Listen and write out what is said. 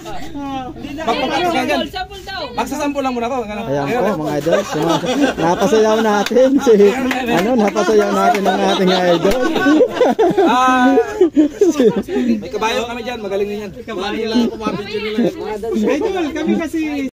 Magpapasagan. Magsasample lang muna ako. Ayan po mga idol. Napasayaw natin si ano, napasayaw natin ang ating idol. Ah, may kabayo kami dyan. Magaling din yan. Idol, kami kasi